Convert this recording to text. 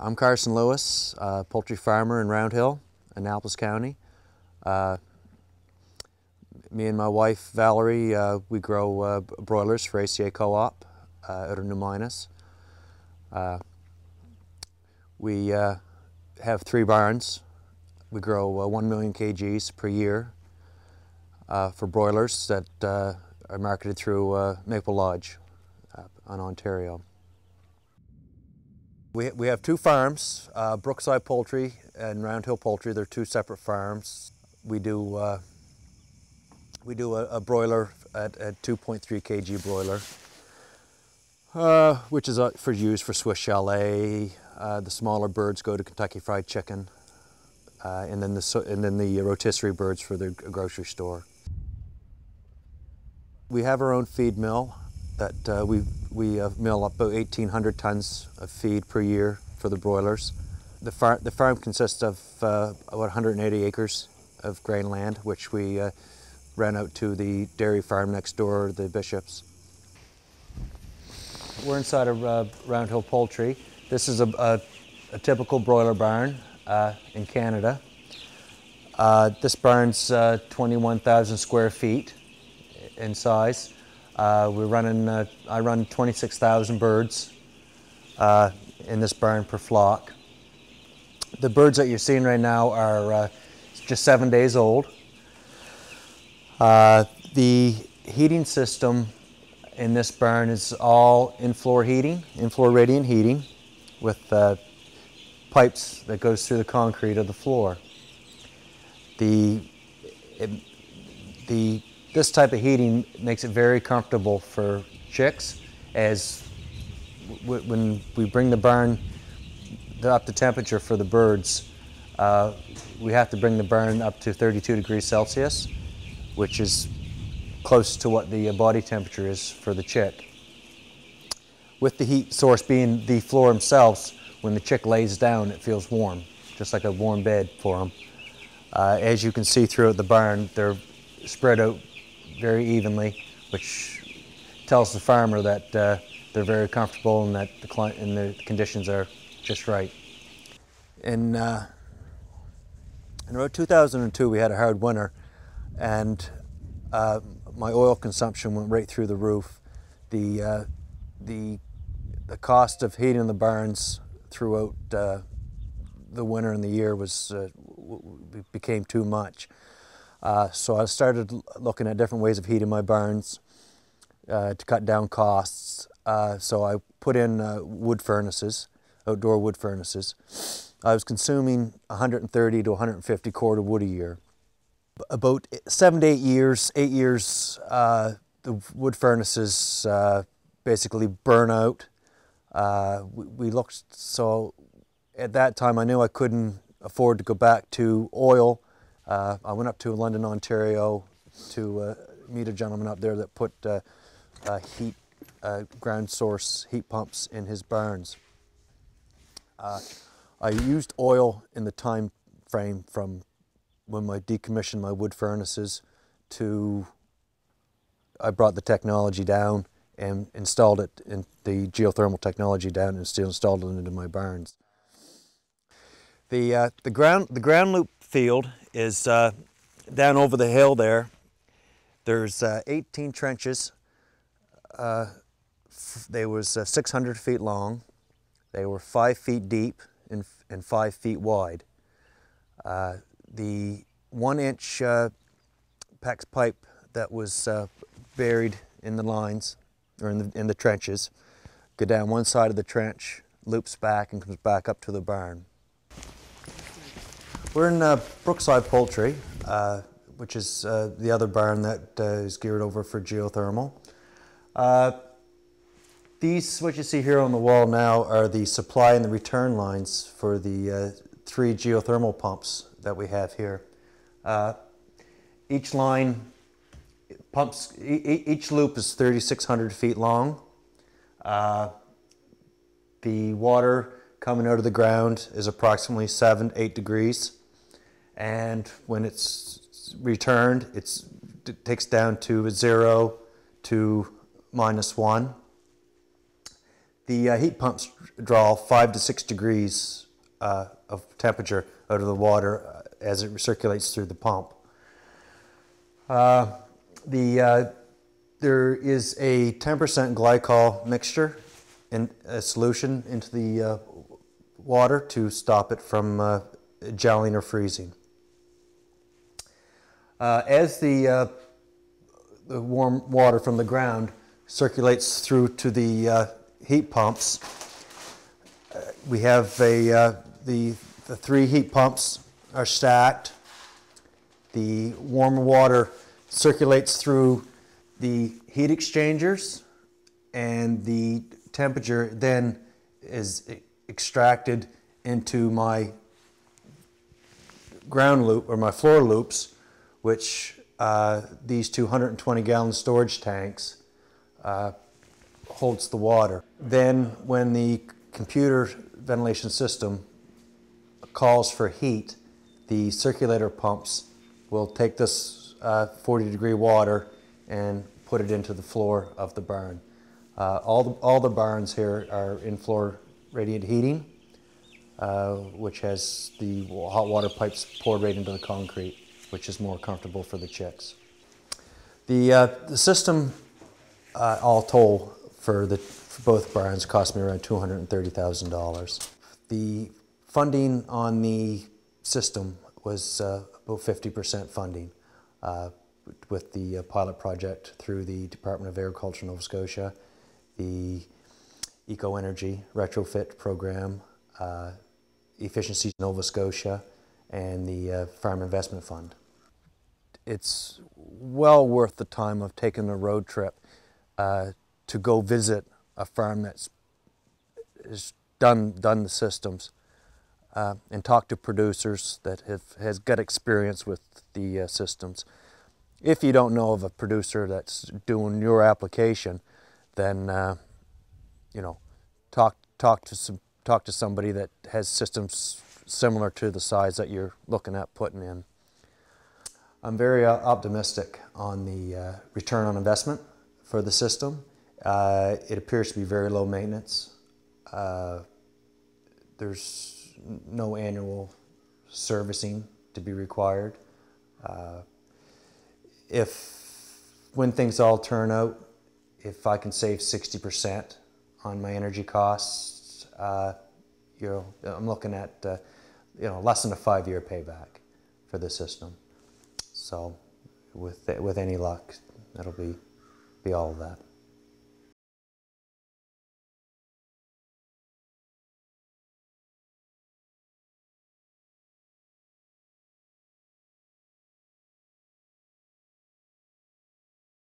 I'm Karson Lewis, uh, poultry farmer in Round Hill, Annapolis County. Uh, me and my wife Valerie, uh, we grow uh, broilers for ACA Co-op uh, out of New Minas. Uh, we have three barns. We grow 1 million kgs per year for broilers that are marketed through Maple Lodge in Ontario. We, we have two farms, uh, Brookside Poultry and Round Hill Poultry. They're two separate farms. We do uh, we do a, a broiler at, at 2.3 kg broiler, uh, which is uh, for use for Swiss Chalet. Uh, the smaller birds go to Kentucky Fried Chicken, uh, and then the and then the rotisserie birds for the grocery store. We have our own feed mill that uh, we, we uh, mill up about 1,800 tons of feed per year for the broilers. The, far, the farm consists of uh, about 180 acres of grain land, which we uh, ran out to the dairy farm next door, the Bishops. We're inside of uh, Round Hill Poultry. This is a, a, a typical broiler barn uh, in Canada. this barn's 21,000 square feet in size. Uh, we're running, uh, I run 26,000 birds uh, in this barn per flock. The birds that you're seeing right now are uh, just seven days old. Uh, the heating system in this barn is all in-floor heating, in-floor radiant heating with uh, pipes that goes through the concrete of the floor. The, it, the this type of heating makes it very comfortable for chicks as when we bring the barn up to temperature for the birds, uh, we have to bring the barn up to 32 degrees Celsius, which is close to what the body temperature is for the chick. With the heat source being the floor themselves, when the chick lays down, it feels warm, just like a warm bed for them. Uh, as you can see throughout the barn, they're spread out very evenly, which tells the farmer that uh, they're very comfortable and that the, and the conditions are just right. In, uh, in about 2002, we had a hard winter, and uh, my oil consumption went right through the roof. The, uh, the, the cost of heating the barns throughout uh, the winter and the year was uh, became too much. Uh, so I started looking at different ways of heating my barns uh, to cut down costs. Uh, so I put in uh, wood furnaces, outdoor wood furnaces. I was consuming 130 to 150 cord of wood a year. About seven to eight years, eight years, uh, the wood furnaces uh, basically burn out. we, we looked, so at that time I knew I couldn't afford to go back to oil uh, I went up to London, Ontario to uh, meet a gentleman up there that put uh, heat, uh, ground source heat pumps in his barns. Uh, I used oil in the time frame from when I decommissioned my wood furnaces to I brought the technology down and installed it in the geothermal technology down and still installed it into my barns. The, uh, the, ground, the ground loop field is uh, down over the hill there. There's uh, 18 trenches. Uh, they was uh, 600 feet long. They were five feet deep and, and five feet wide. Uh, the one inch PEX pipe that was buried in the lines or in the, in the trenches go down one side of the trench, loops back and comes back up to the barn. We're in uh, Brookside Poultry, uh, which is uh, the other barn that uh, is geared over for geothermal. Uh, these, what you see here on the wall now, are the supply and the return lines for the uh, three geothermal pumps that we have here. each line pumps, e each loop is 3,600 feet long. the water coming out of the ground is approximately seven, eight degrees and when it's returned, it's, it takes down to zero to minus one. The uh, heat pumps draw five to six degrees uh, of temperature out of the water uh, as it circulates through the pump. Uh, the, uh, there is a 10% glycol mixture in a solution into the uh, water to stop it from uh, gelling or freezing. Uh, as the, uh, the warm water from the ground circulates through to the uh, heat pumps, uh, we have a, uh, the, the three heat pumps are stacked. The warm water circulates through the heat exchangers and the temperature then is extracted into my ground loop or my floor loops, which uh, these 220 gallon storage tanks uh, holds the water. Then when the computer ventilation system calls for heat, the circulator pumps will take this uh, 40 degree water and put it into the floor of the barn. Uh, all, the, all the barns here are in floor radiant heating, uh, which has the hot water pipes poured right into the concrete, which is more comfortable for the chicks. The, uh, the system, uh, all told, for, the, for both barns cost me around $230,000. The funding on the system was uh, about 50% funding uh, with the uh, pilot project through the Department of Agriculture Nova Scotia, the Eco Energy retrofit program, uh, Efficiency Nova Scotia, and the uh, Farm Investment Fund. It's well worth the time of taking a road trip uh, to go visit a farm that's has done done the systems uh, and talk to producers that have has got experience with the uh, systems. If you don't know of a producer that's doing your application, then uh, you know talk talk to some talk to somebody that has systems similar to the size that you're looking at putting in. I'm very uh, optimistic on the uh, return on investment for the system. Uh, it appears to be very low maintenance. Uh, there's no annual servicing to be required. Uh, if, when things all turn out, if I can save 60% on my energy costs, uh, you know, I'm looking at, you know, less than a five-year payback for the system. So, with with any luck, it'll be be all of that.